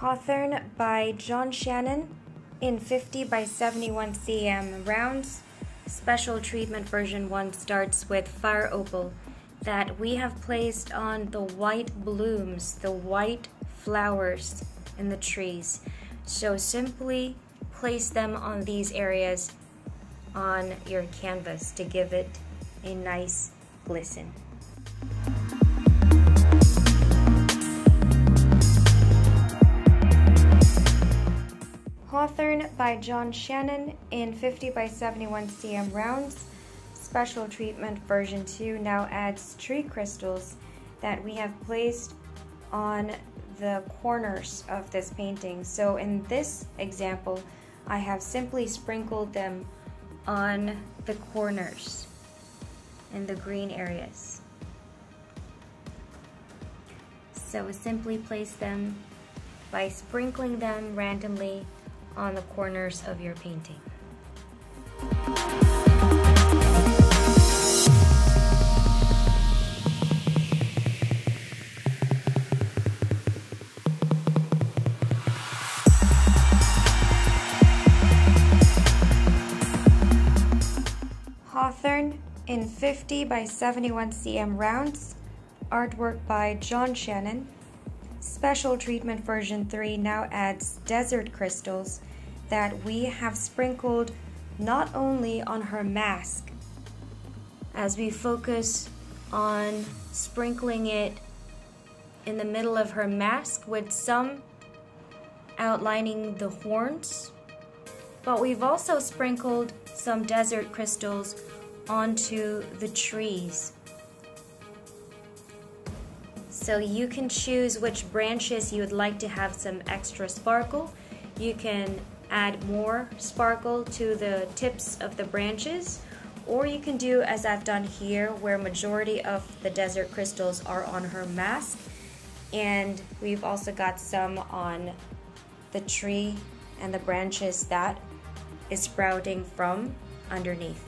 Hawthorne by John Shannon in 50 by 71 cm rounds. Special treatment version 1 starts with fire opal that we have placed on the white blooms, the white flowers in the trees. So simply place them on these areas on your canvas to give it a nice glisten. By John Shannon in 50 by 71 cm rounds. Special treatment version 2 now adds tree crystals that we have placed on the corners of this painting. So in this example, I have simply sprinkled them on the corners in the green areas. So simply place them by sprinkling them randomly on the corners of your painting. Hawthorne in 50 by 71 cm rounds, artwork by John Shannon. Special treatment version 3 now adds desert crystals that we have sprinkled not only on her mask, as we focus on sprinkling it in the middle of her mask with some outlining the horns, but we've also sprinkled some desert crystals onto the trees. So you can choose which branches you would like to have some extra sparkle. You can add more sparkle to the tips of the branches or you can do as I've done here where majority of the desert crystals are on her mask and we've also got some on the tree and the branches that is sprouting from underneath.